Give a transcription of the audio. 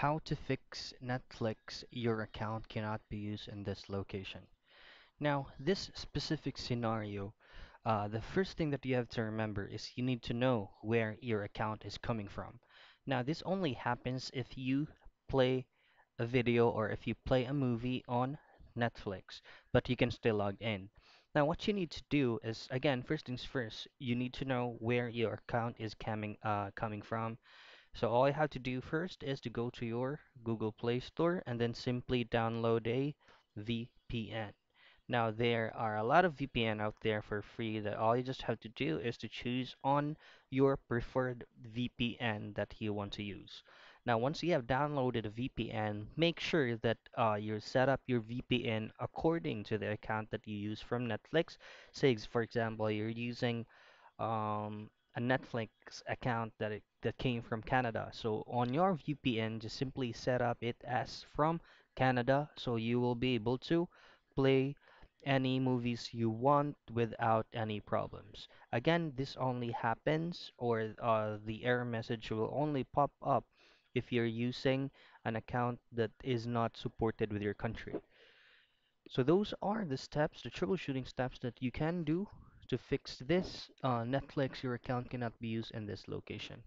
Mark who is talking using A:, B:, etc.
A: How to fix Netflix your account cannot be used in this location. Now, this specific scenario, uh, the first thing that you have to remember is you need to know where your account is coming from. Now, this only happens if you play a video or if you play a movie on Netflix, but you can still log in. Now, what you need to do is, again, first things first, you need to know where your account is coming uh, coming from. So all you have to do first is to go to your Google Play Store and then simply download a VPN. Now there are a lot of VPN out there for free that all you just have to do is to choose on your preferred VPN that you want to use. Now once you have downloaded a VPN, make sure that uh, you set up your VPN according to the account that you use from Netflix. Say for example you're using um, a Netflix account that it, that came from Canada. So on your VPN, just simply set up it as from Canada, so you will be able to play any movies you want without any problems. Again, this only happens, or uh, the error message will only pop up if you're using an account that is not supported with your country. So those are the steps, the troubleshooting steps that you can do to fix this. Uh, Netflix, your account cannot be used in this location.